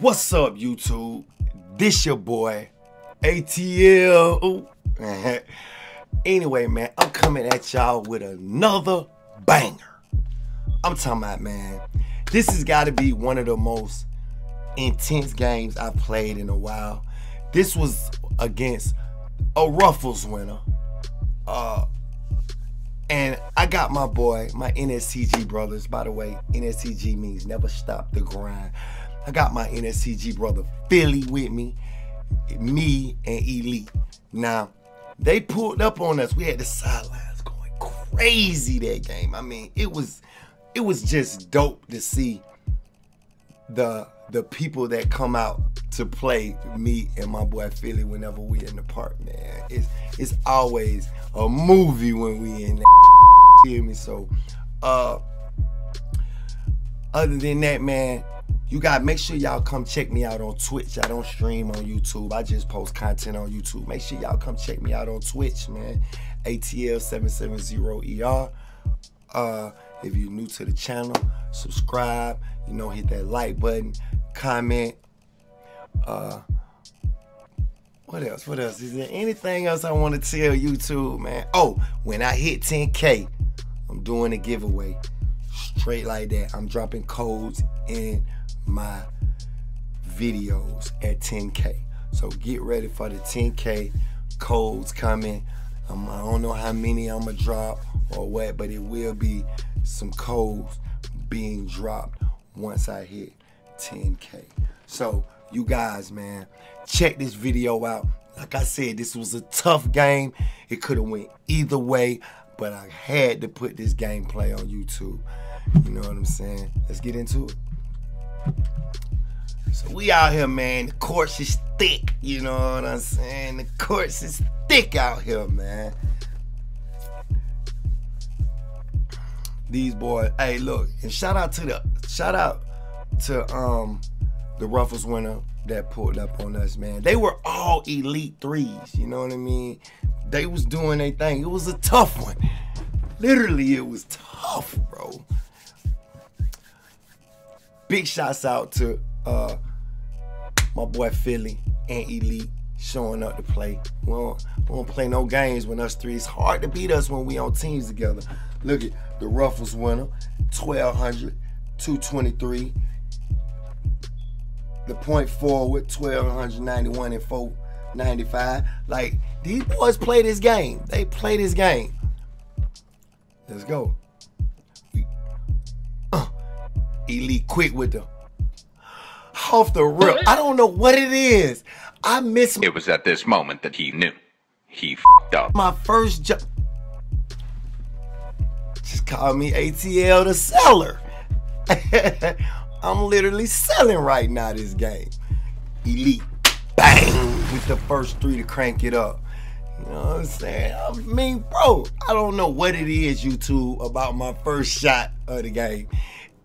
What's up, YouTube? This your boy, ATL. anyway, man, I'm coming at y'all with another banger. I'm talking about, man, this has got to be one of the most intense games I've played in a while. This was against a Ruffles winner. Uh, and I got my boy, my NSCG brothers. By the way, NSCG means never stop the grind. I got my NSCG brother Philly with me, me and Elite. Now, they pulled up on us. We had the sidelines going crazy that game. I mean, it was it was just dope to see the the people that come out to play me and my boy Philly whenever we in the park, man. It's it's always a movie when we in there. Hear me? So uh other than that, man, you got make sure y'all come check me out on Twitch. I don't stream on YouTube. I just post content on YouTube. Make sure y'all come check me out on Twitch, man. ATL770ER. Uh, if you're new to the channel, subscribe. You know, hit that like button, comment. Uh, what else? What else? Is there anything else I want to tell YouTube, man? Oh, when I hit 10K, I'm doing a giveaway. Straight like that. I'm dropping codes in my videos at 10K. So get ready for the 10K codes coming. Um, I don't know how many I'm gonna drop or what, but it will be some codes being dropped once I hit 10K. So you guys, man, check this video out. Like I said, this was a tough game. It could have went either way, but I had to put this gameplay on YouTube. You know what I'm saying? Let's get into it. So we out here, man. The course is thick. You know what I'm saying? The course is thick out here, man. These boys, hey, look, and shout out to the shout out to um the Ruffles winner that pulled up on us, man. They were all elite threes, you know what I mean? They was doing their thing. It was a tough one. Literally, it was tough, bro. Big shouts out to uh, my boy Philly and Elite showing up to play. We don't, we don't play no games when us three. It's hard to beat us when we on teams together. Look at the Ruffles winner, 1200, 223. The point forward, 1291 and 495. Like, these boys play this game. They play this game. Let's go. elite quick with them. Off the rip. I don't know what it is. I miss It was at this moment that he knew. He f***ed up. My first job. Just call me ATL the seller. I'm literally selling right now this game. Elite. Bang! With the first three to crank it up. You know what I'm saying? I mean, bro, I don't know what it is, YouTube, about my first shot of the game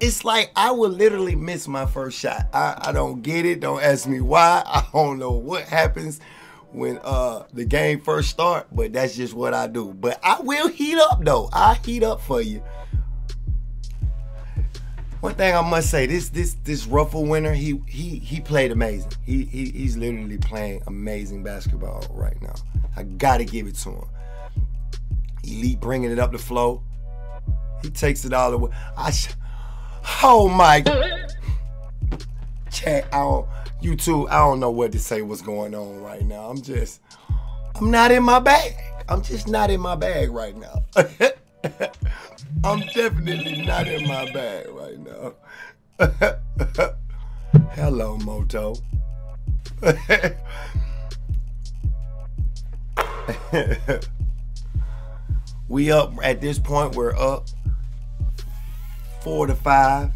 it's like I would literally miss my first shot. I, I don't get it. Don't ask me why. I don't know what happens when uh the game first start, but that's just what I do. But I will heat up though. I heat up for you. One thing I must say, this this this Ruffle winner, he he he played amazing. He, he he's literally playing amazing basketball right now. I gotta give it to him. Elite bringing it up the flow. He takes it all the way. I Oh my. Chat, I don't, YouTube, I don't know what to say what's going on right now. I'm just, I'm not in my bag. I'm just not in my bag right now. I'm definitely not in my bag right now. Hello, Moto. we up at this point, we're up four to five.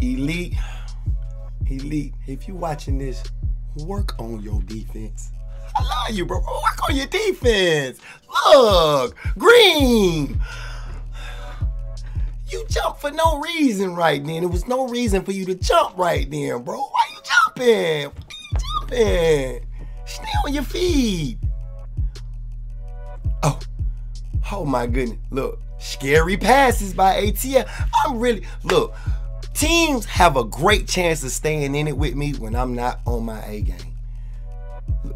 Elite, elite. If you're watching this, work on your defense. I love you, bro. Work on your defense. Look, green. You jump for no reason right then. There was no reason for you to jump right then, bro. Why you jumping? Why you jumping? Stay on your feet. Oh, oh my goodness. Look, scary passes by ATL. I'm really look. Teams have a great chance of staying in it with me when I'm not on my A game.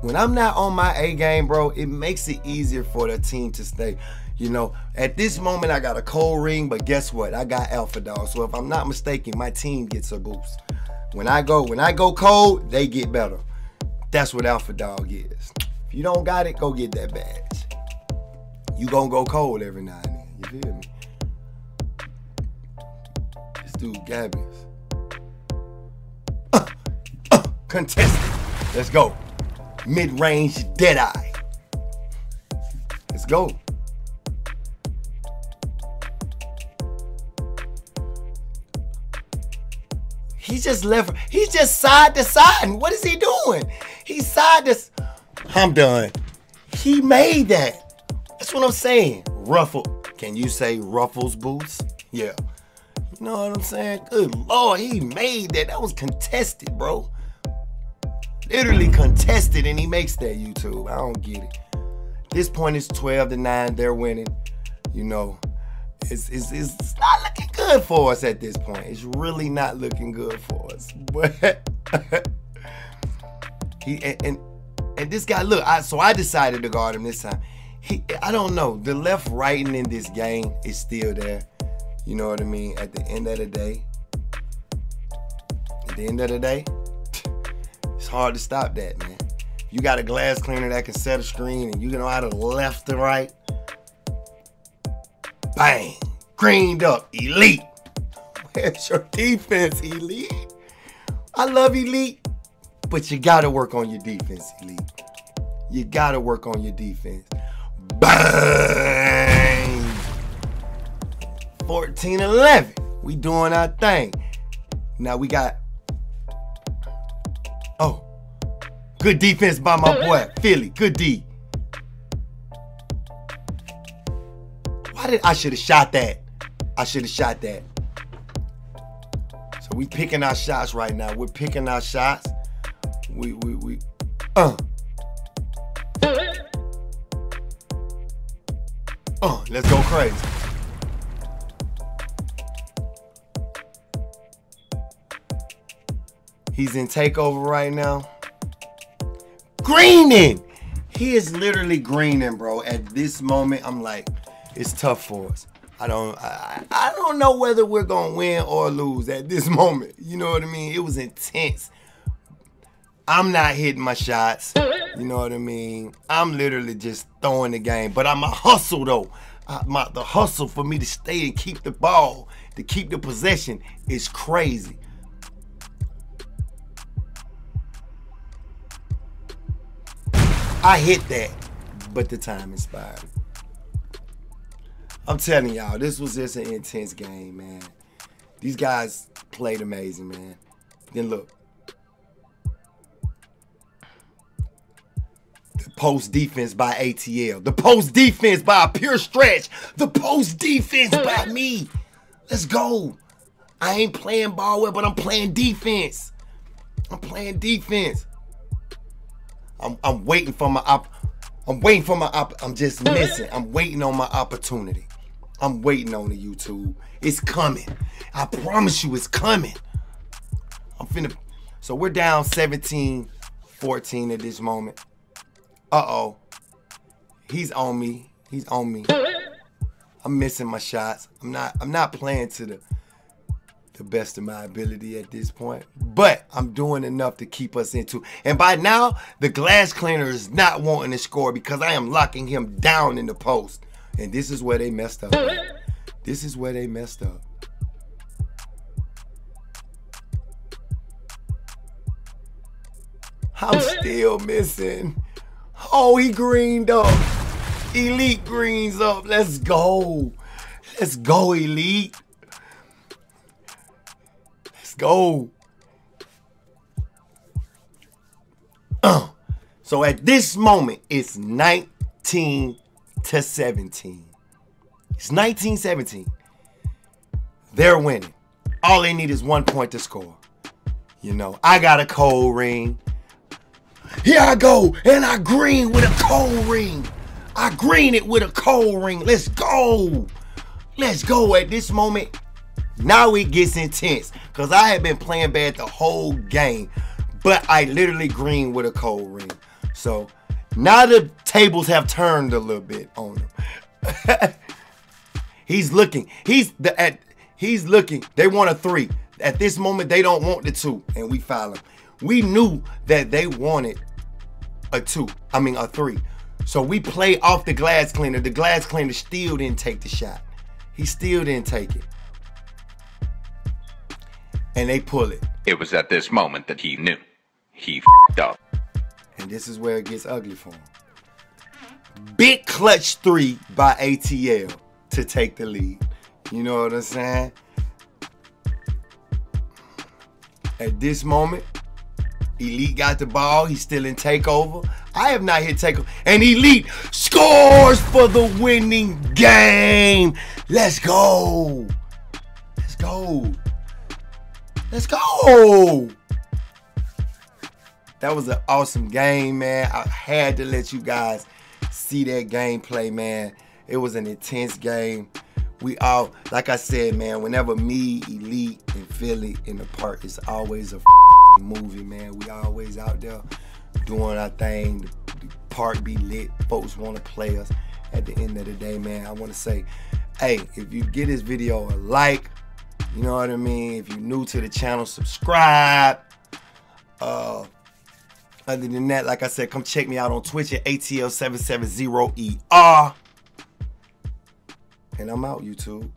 When I'm not on my A game, bro, it makes it easier for the team to stay. You know, at this moment, I got a cold ring, but guess what? I got Alpha Dog. So if I'm not mistaken, my team gets a boost. When I go, when I go cold, they get better. That's what Alpha Dog is. If you don't got it, go get that badge. You gonna go cold every now and then. You feel me? This dude Gabbies. Uh, uh. Let's go. Mid-range Deadeye. Let's go. He just left. He's just side to side. What is he doing? He's side to. I'm done. He made that. That's what I'm saying. Ruffle. Can you say Ruffles boots? Yeah. You know what I'm saying? Good lord, he made that. That was contested, bro. Literally contested, and he makes that YouTube. I don't get it. This point is 12 to 9. They're winning. You know, it's, it's, it's not looking good for us at this point. It's really not looking good for us. But he and, and, and this guy, look, I, so I decided to guard him this time. He, I don't know. The left writing in this game is still there. You know what I mean? At the end of the day, at the end of the day, it's hard to stop that, man. You got a glass cleaner that can set a screen and you know how to left to right. Bang. Greened up. Elite. Where's your defense, Elite? I love Elite, but you got to work on your defense, Elite. You got to work on your defense. Bang. 14 11. We doing our thing. Now we got. Oh. Good defense by my boy, Philly. Good D. Why did I should have shot that? I should have shot that. So we picking our shots right now. We're picking our shots. We we we uh. Uh, let's go crazy. He's in takeover right now. Greening! He is literally greening, bro. At this moment, I'm like, it's tough for us. I don't I, I don't know whether we're gonna win or lose at this moment. You know what I mean? It was intense. I'm not hitting my shots. You know what I mean? I'm literally just throwing the game. But I'm a hustle though. I, my, the hustle for me to stay and keep the ball, to keep the possession is crazy. I hit that, but the time expired. I'm telling y'all, this was just an intense game, man. These guys played amazing, man. Then look. Post defense by ATL. The post defense by a pure stretch. The post defense by me. Let's go. I ain't playing ball well, but I'm playing defense. I'm playing defense. I'm, I'm waiting for my op. I'm waiting for my op. I'm just missing. I'm waiting on my opportunity. I'm waiting on the YouTube. It's coming. I promise you it's coming. I'm finna. So we're down 17 14 at this moment. Uh oh. He's on me. He's on me. I'm missing my shots. I'm not I'm not playing to the the best of my ability at this point. But I'm doing enough to keep us into. And by now, the glass cleaner is not wanting to score because I am locking him down in the post. And this is where they messed up. This is where they messed up. I'm still missing. Oh, he greened up. Elite greens up. Let's go. Let's go, Elite. Let's go. Uh. So at this moment, it's 19 to 17. It's 19 17. They're winning. All they need is one point to score. You know, I got a cold ring. Here I go, and I green with a cold ring. I green it with a cold ring. Let's go. Let's go at this moment. Now it gets intense because I have been playing bad the whole game, but I literally green with a cold ring. So now the tables have turned a little bit on him. he's looking. He's the at. He's looking. They want a three. At this moment, they don't want the two, and we foul him. We knew that they wanted a two. I mean a three. So we play off the glass cleaner. The glass cleaner still didn't take the shot. He still didn't take it. And they pull it. It was at this moment that he knew. He fed up. And this is where it gets ugly for him. Big clutch three by ATL to take the lead. You know what I'm saying? At this moment, Elite got the ball. He's still in takeover. I have not hit takeover. And Elite scores for the winning game. Let's go. Let's go. Let's go. That was an awesome game, man. I had to let you guys see that gameplay, man. It was an intense game. We all, like I said, man, whenever me, Elite, and Philly in the park, it's always a movie, man. We always out there doing our thing. The park be lit. Folks want to play us. At the end of the day, man, I want to say, hey, if you get this video a like, you know what I mean? If you're new to the channel, subscribe. Uh, other than that, like I said, come check me out on Twitch at ATL770ER. And I'm out, YouTube.